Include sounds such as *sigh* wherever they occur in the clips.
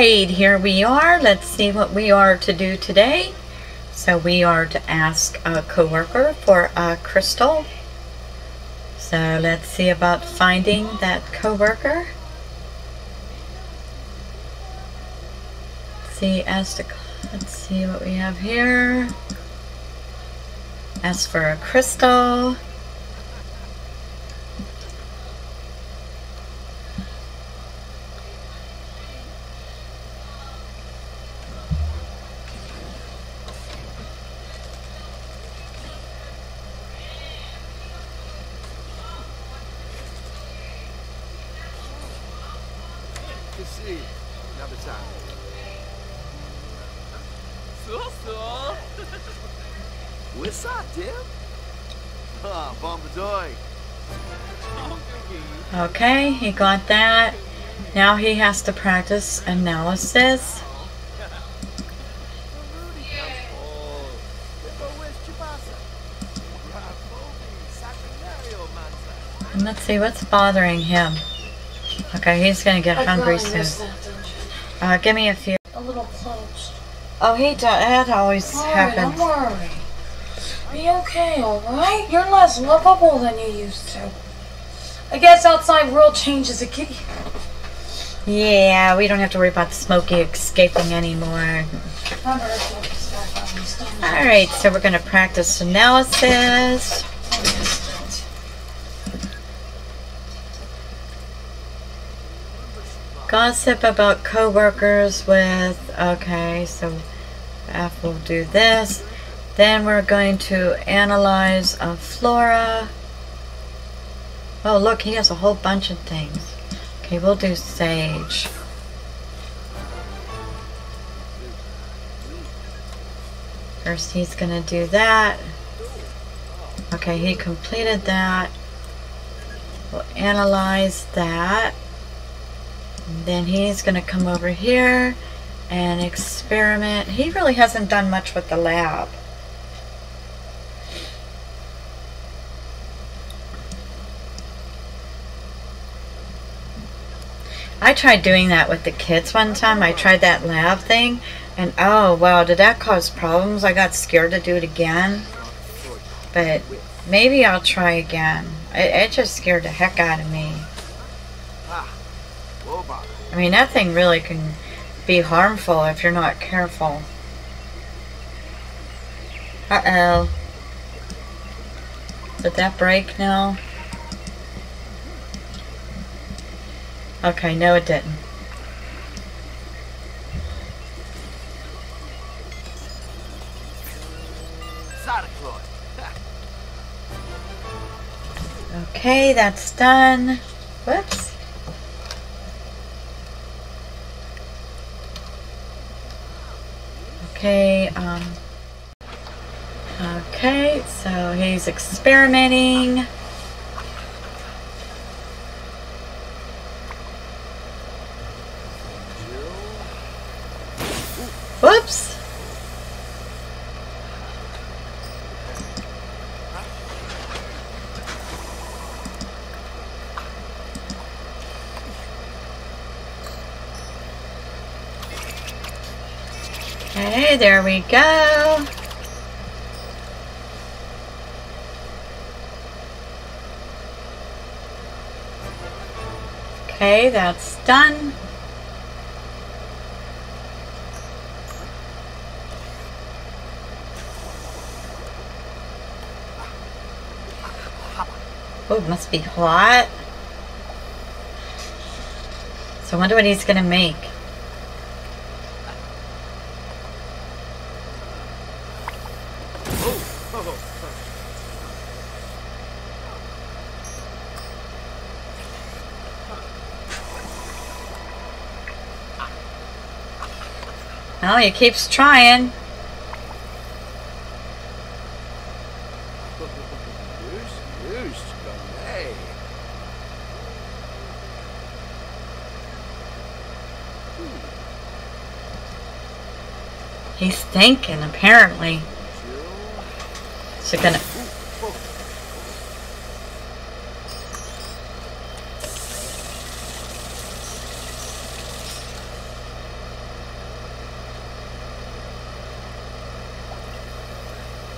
right, here we are. Let's see what we are to do today. So we are to ask a coworker for a crystal. So let's see about finding that coworker. See, as to, let's see what we have here. Ask for a crystal. What's up, Tim? Ah, Bombadoy. Okay, he got that. Now he has to practice analysis. And let's see what's bothering him. Okay, he's gonna get I hungry soon. Uh, give me a few. A little closed. Oh, he do- that always Alright, happens. don't worry. Be okay, alright? You're less lovable than you used to. I guess outside world changes a kitty. Yeah, we don't have to worry about the Smokey escaping anymore. Remember, if you stuff on these dungeons. Alright, so we're gonna practice analysis. I missed it. Gossip about coworkers with, okay, so F will do this. Then we're going to analyze a flora. Oh, look, he has a whole bunch of things. Okay, we'll do sage. First, he's gonna do that. Okay, he completed that. We'll analyze that. And then he's going to come over here and experiment. He really hasn't done much with the lab. I tried doing that with the kids one time. I tried that lab thing, and oh wow, did that cause problems? I got scared to do it again. But maybe I'll try again. It, it just scared the heck out of me. I mean, that thing really can be harmful if you're not careful. Uh-oh. Did that break now? Okay, no it didn't. Okay, that's done. Whoops. Okay, um... Okay, so he's experimenting. Whoops! Okay, there we go. Okay, that's done. Oh, must be hot. So I wonder what he's gonna make. Oh, he keeps trying. He's thinking, apparently. So gonna.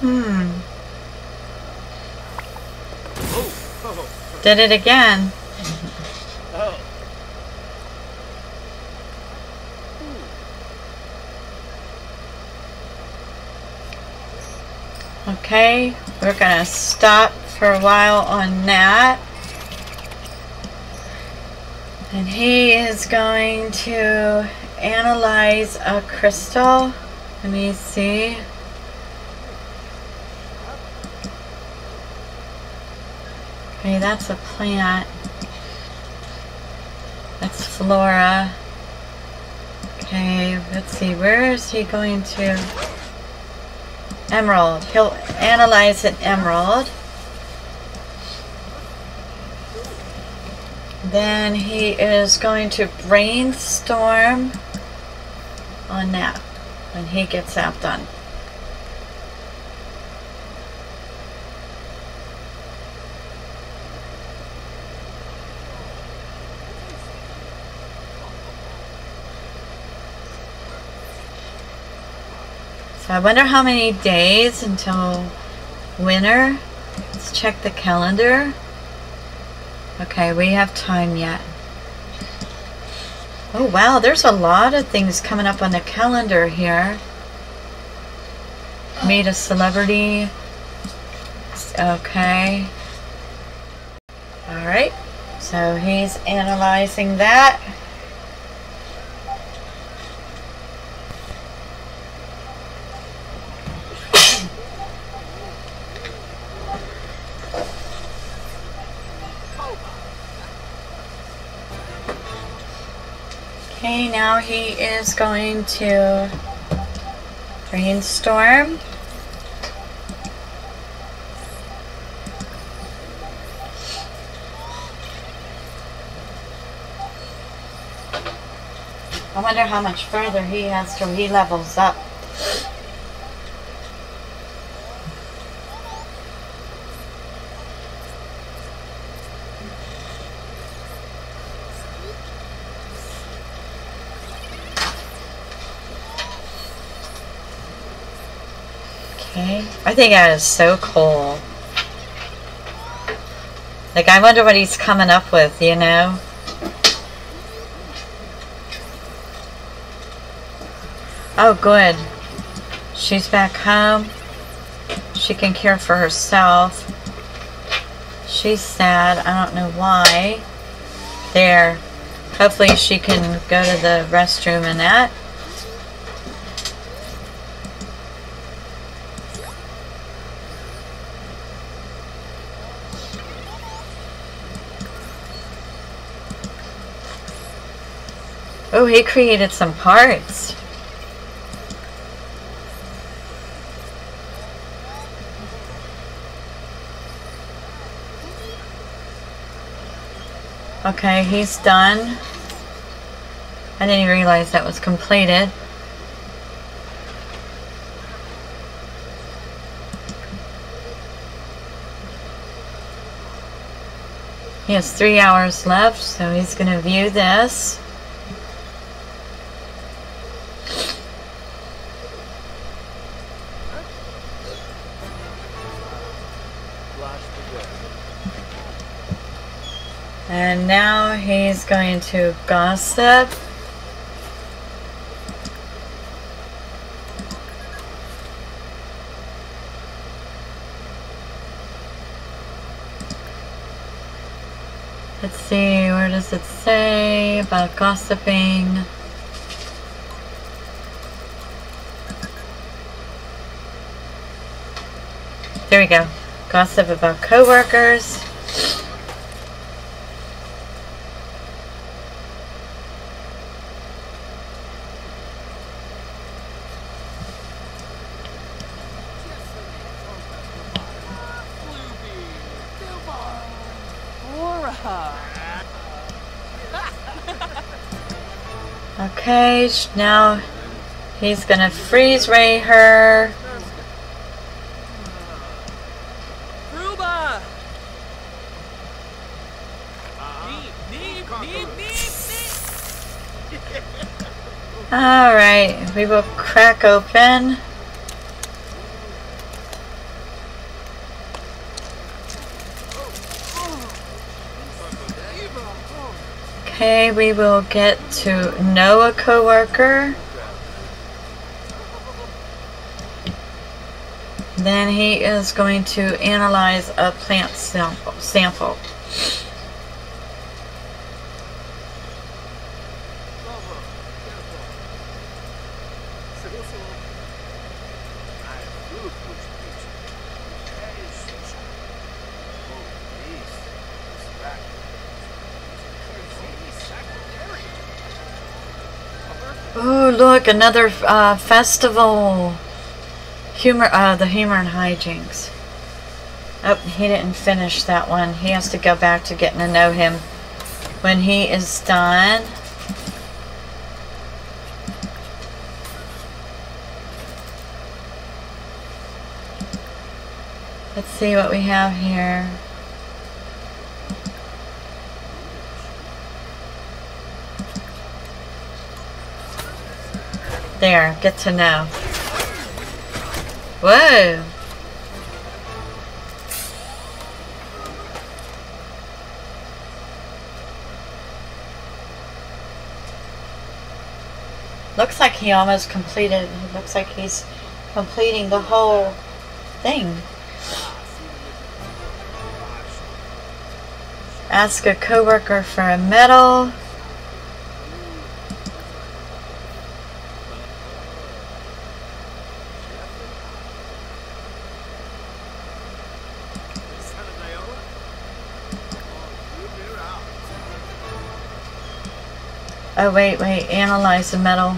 Hmm. Oh, Did it again. oh. Okay, we're gonna stop for a while on that. And he is going to analyze a crystal. Let me see. Okay, that's a plant. That's flora. Okay, let's see, where is he going to? Emerald. He'll analyze an emerald. Then he is going to brainstorm on that when he gets that done. So I wonder how many days until winter. Let's check the calendar. Okay, we have time yet. Oh wow, there's a lot of things coming up on the calendar here. Meet a celebrity. Okay. Alright, so he's analyzing that. Okay, now he is going to brainstorm. I wonder how much further he has till he levels up. Okay. I think that is so cool. Like, I wonder what he's coming up with, you know? Oh, good. She's back home. She can care for herself. She's sad. I don't know why. There. Hopefully she can go to the restroom and that. Oh, he created some parts. Okay, he's done. I didn't realize that was completed. He has three hours left, so he's going to view this. And now he's going to gossip. Let's see, where does it say about gossiping? There we go. Gossip about coworkers. *laughs* Okay, now he's gonna freeze ray her. Alright, we will crack open. Okay, we will get to know a coworker. Then he is going to analyze a plant sample. sample. Oh, look, another uh, festival. Humor, uh, the humor and hijinks. Oh, he didn't finish that one. He has to go back to getting to know him when he is done. Let's see what we have here. There, get to know. Whoa! Looks like he almost completed, it looks like he's completing the whole thing. Ask a coworker for a medal. Oh wait, wait, analyze the metal.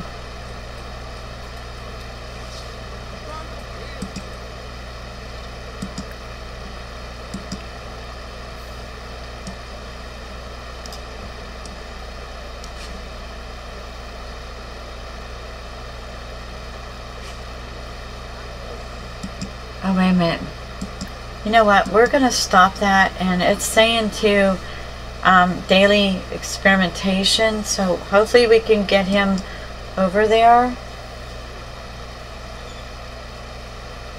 Oh wait a minute. You know what? We're gonna stop that and it's saying to um, daily experimentation. So hopefully we can get him over there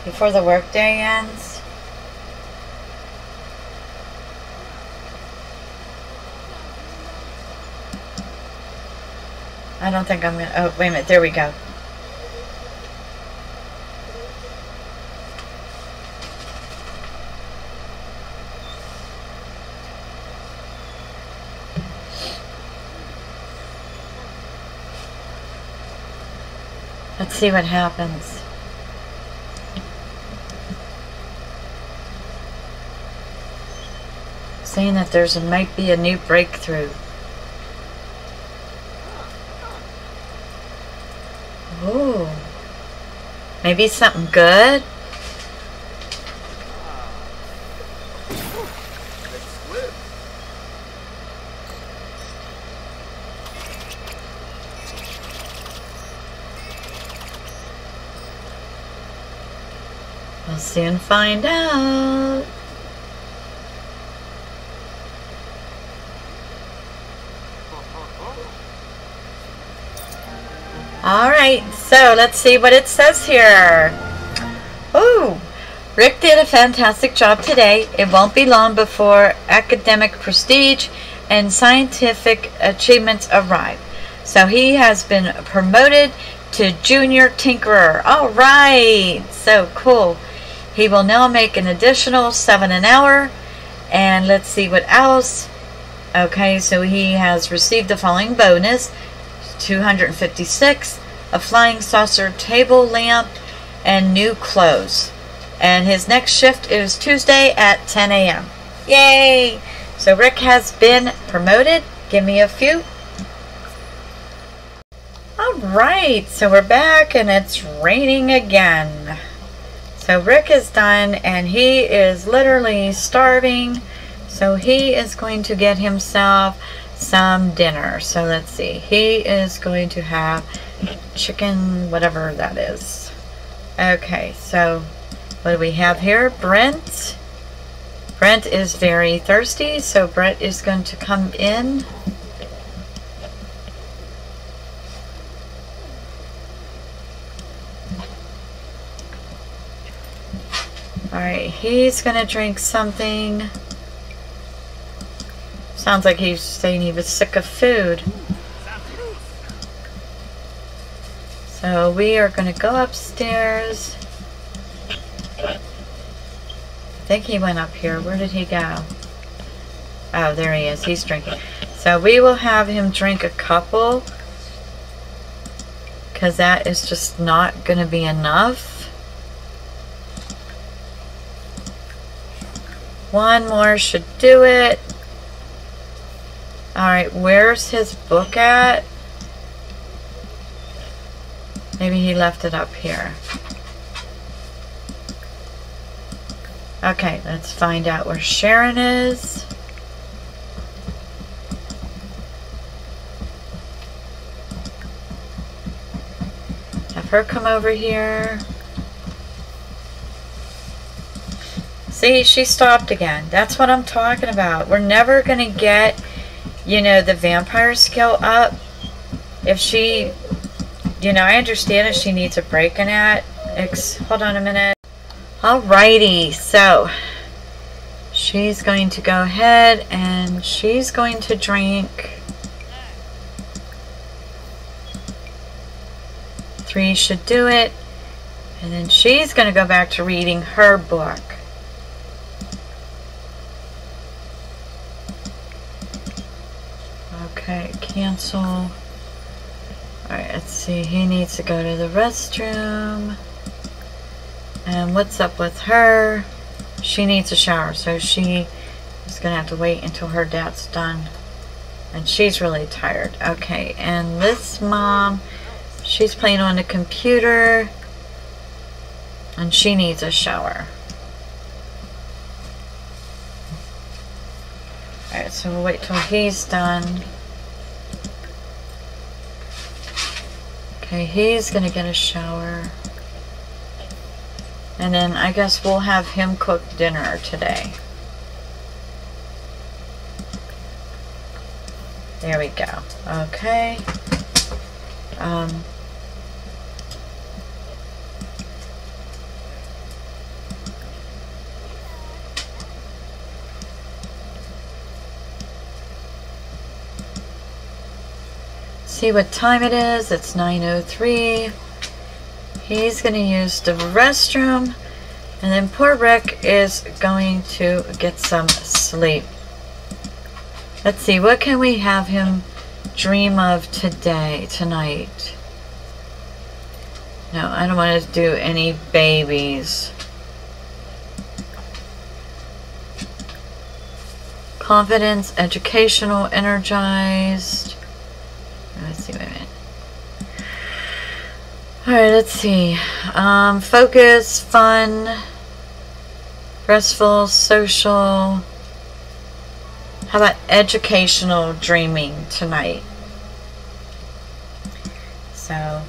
before the workday ends. I don't think I'm gonna, oh wait a minute, there we go. Let's see what happens. Saying that there's a, might be a new breakthrough. Ooh. Maybe something good? Soon find out. Alright, so let's see what it says here. Ooh, Rick did a fantastic job today. It won't be long before academic prestige and scientific achievements arrive. So he has been promoted to junior tinkerer. Alright, so cool. He will now make an additional seven an hour. And let's see what else. Okay, so he has received the following bonus 256, a flying saucer table lamp, and new clothes. And his next shift is Tuesday at 10 a.m. Yay! So Rick has been promoted. Give me a few. Alright, so we're back and it's raining again. So Rick is done and he is literally starving. So he is going to get himself some dinner. So let's see. He is going to have chicken, whatever that is. Okay, so what do we have here? Brent. Brent is very thirsty, so Brent is going to come in. Alright, he's gonna drink something. Sounds like he's saying he was sick of food. So we are to go upstairs. I think he went up here. Where did he go? Oh, there he is. He's drinking. So we will have him drink a couple. Because that is just not going to be enough. One more should do it. Alright, where's his book at? Maybe he left it up here. Okay, let's find out where Sharon is. Have her come over here. See, she stopped again. That's what I'm talking about. We're never going to get, you know, the vampire skill up if she, you know, I understand if she needs a break in it. Hold on a minute. Alrighty, so she's going to go ahead and she's going to drink three should do it and then she's going to go back to reading her book Okay, cancel. Alright, let's see. He needs to go to the restroom. And what's up with her? She needs a shower, so she is going to have to wait until her dad's done. And she's really tired. Okay, and this mom, she's playing on the computer. And she needs a shower. Alright, so we'll wait till he's done. Okay, he's gonna get a shower. And then I guess we'll have him cook dinner today. There we go. Okay. Um, see what time it is. It's 9.03. He's going to use the restroom. And then poor Rick is going to get some sleep. Let's see, what can we have him dream of today, tonight? No, I don't want to do any babies. Confidence, educational, energized. Let's see, wait a minute. Alright, let's see. Um, focus, fun, restful, social. How about educational dreaming tonight? So,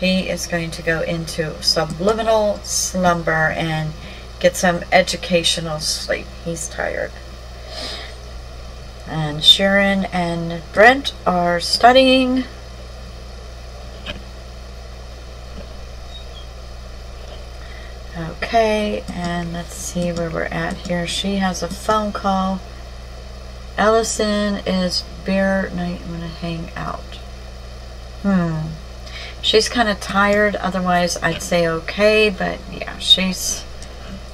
he is going to go into subliminal slumber and get some educational sleep. He's tired. And Sharon and Brent are studying. Okay, and let's see where we're at here. She has a phone call. Ellison is beer night. I'm going to hang out. Hmm. She's kind of tired. Otherwise, I'd say okay. But yeah, she's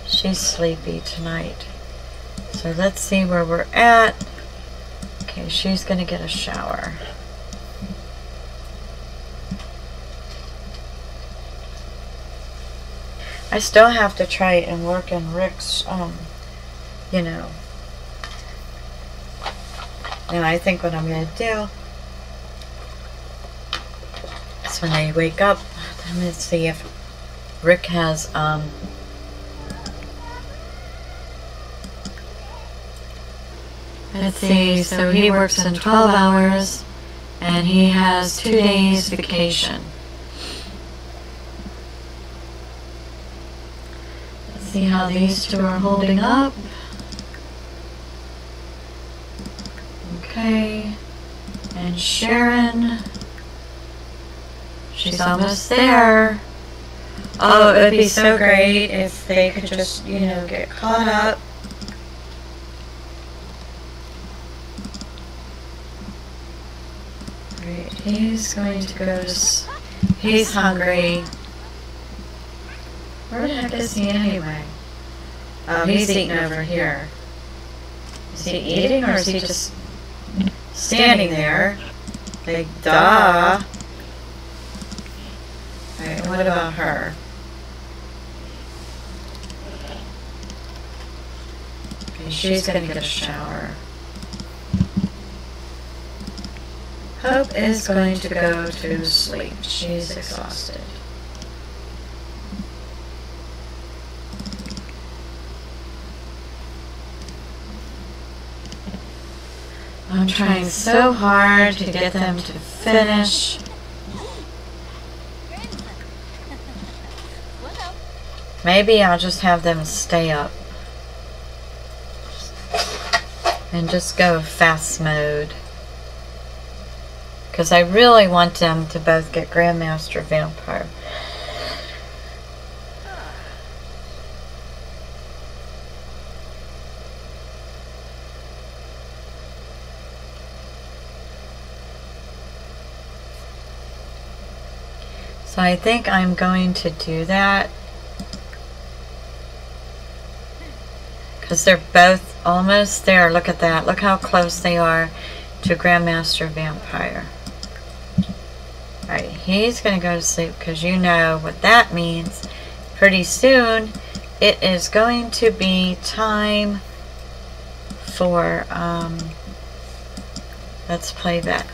she's sleepy tonight. So let's see where we're at. Okay, she's going to get a shower. I still have to try and work in Rick's, um, you know. And I think what I'm going to do is when I wake up, I'm going to see if Rick has, um, Let's see, so he works in 12 hours and he has two days vacation. see how these two are holding up. Okay. And Sharon. She's almost there. Oh, it would be so great if they could just, you know, get caught up. Right, he's going to go to... He's hungry. Where the heck is he anyway? Um, oh, he's eating over here. Is he eating or is he just standing there? Like, duh. Alright, what about her? Okay, she's gonna get a shower. Hope is going to go to sleep. She's exhausted. I'm trying so hard to get them to finish. Maybe I'll just have them stay up. And just go fast mode. Because I really want them to both get Grandmaster Vampire. I think I'm going to do that. Because they're both almost there. Look at that. Look how close they are to Grandmaster Vampire. Alright, he's going to go to sleep because you know what that means. Pretty soon, it is going to be time for, um, let's play that.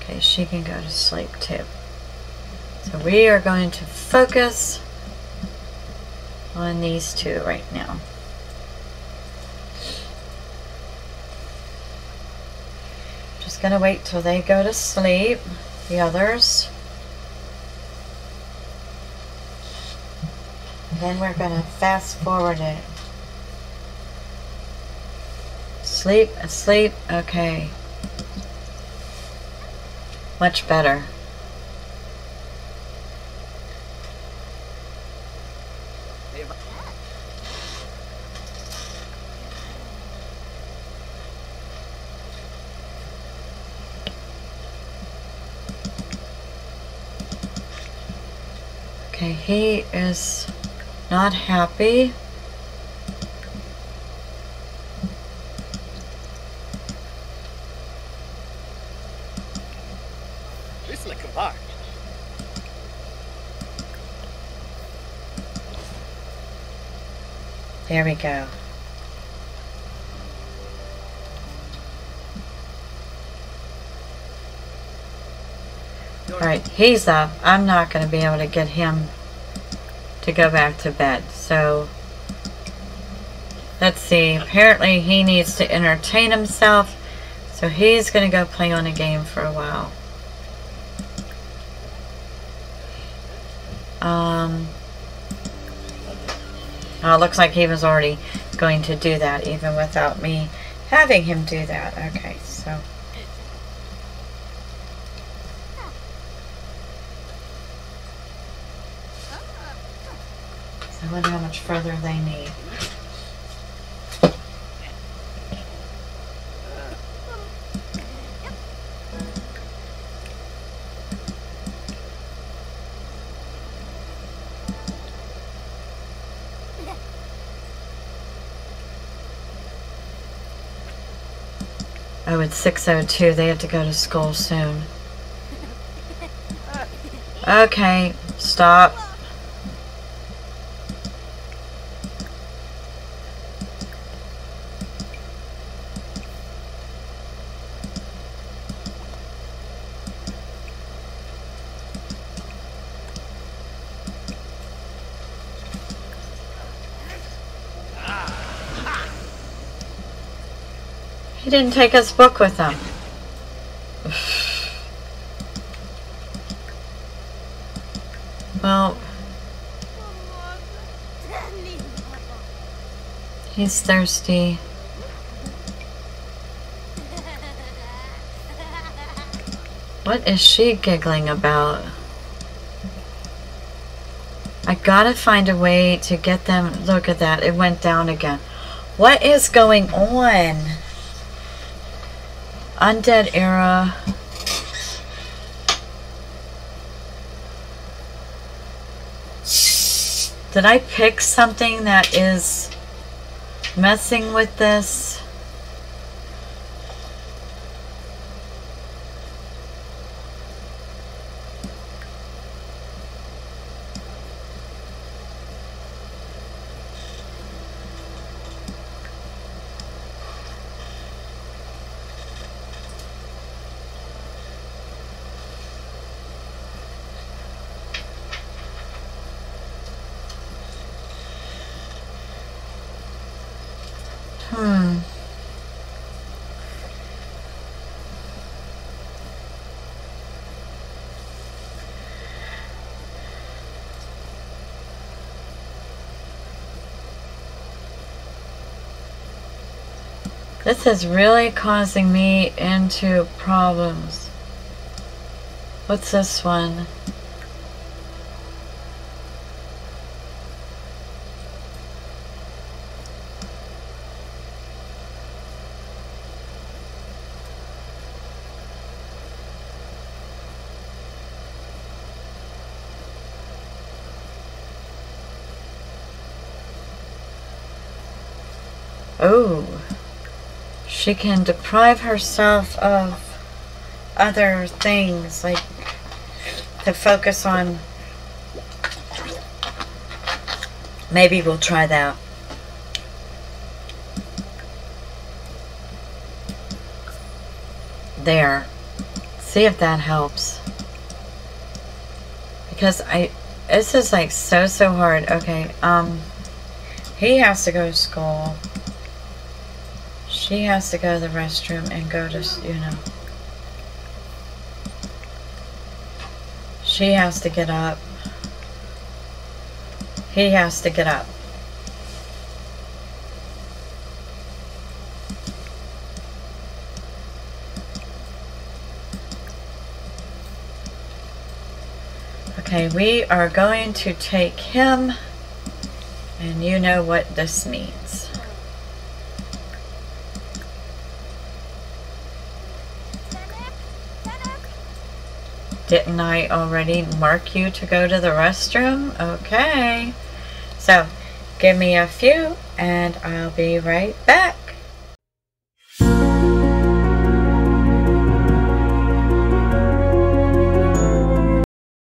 Okay, she can go to sleep too. So we are going to focus on these two right now. Just gonna wait till they go to sleep. The others. And then we're gonna fast forward it. Sleep, asleep, okay. Much better. Okay, he is not happy. This like a bar. There we go. Alright, he's up. I'm not going to be able to get him to go back to bed. So, let's see. Apparently he needs to entertain himself. So he's going to go play on a game for a while. Um... Oh, it looks like he was already going to do that even without me having him do that. Okay, so. Wonder how much further they need. Oh, it's 6.02. They have to go to school soon. Okay, stop. He didn't take his book with him. Well, he's thirsty. What is she giggling about? I gotta find a way to get them. Look at that, it went down again. What is going on? Undead Era. Did I pick something that is messing with this? This is really causing me into problems. What's this one? Oh, she can deprive herself of other things, like to focus on. Maybe we'll try that. There. See if that helps. Because I, this is like so, so hard. Okay, um, he has to go to school. She has to go to the restroom and go to, you know. She has to get up. He has to get up. Okay, we are going to take him, and you know what this means. Didn't I already mark you to go to the restroom? Okay. So, give me a few, and I'll be right back.